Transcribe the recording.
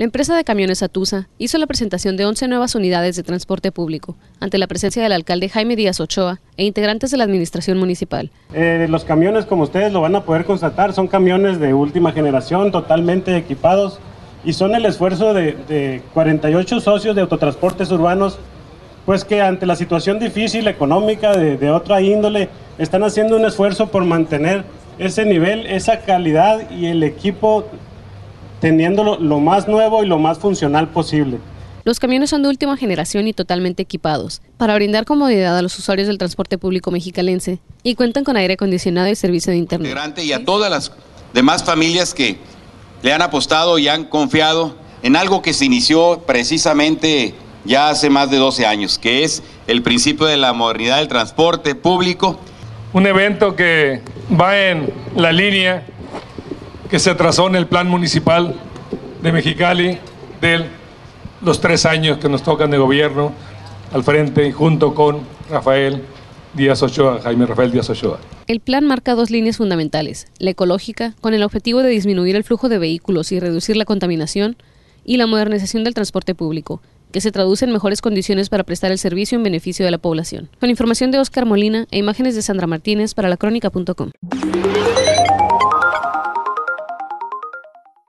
La empresa de camiones Atusa hizo la presentación de 11 nuevas unidades de transporte público ante la presencia del alcalde Jaime Díaz Ochoa e integrantes de la administración municipal. Eh, los camiones, como ustedes lo van a poder constatar, son camiones de última generación, totalmente equipados y son el esfuerzo de, 48 socios de autotransportes urbanos, pues que ante la situación difícil económica de, de otra índole, están haciendo un esfuerzo por mantener ese nivel, esa calidad y el equipo teniéndolo lo más nuevo y lo más funcional posible. Los camiones son de última generación y totalmente equipados, para brindar comodidad a los usuarios del transporte público mexicalense, y cuentan con aire acondicionado y servicio de internet. Y a todas las demás familias que le han apostado y han confiado en algo que se inició precisamente ya hace más de 12 años, que es el principio de la modernidad del transporte público. Un evento que va en la línea que se trazó en el plan municipal de Mexicali de los tres años que nos tocan de gobierno al frente junto con Rafael Díaz Ochoa, Jaime Rafael Díaz Ochoa. El plan marca dos líneas fundamentales, la ecológica, con el objetivo de disminuir el flujo de vehículos y reducir la contaminación, y la modernización del transporte público, que se traduce en mejores condiciones para prestar el servicio en beneficio de la población. Con información de Oscar Molina e imágenes de Sandra Martínez para la crónica.com.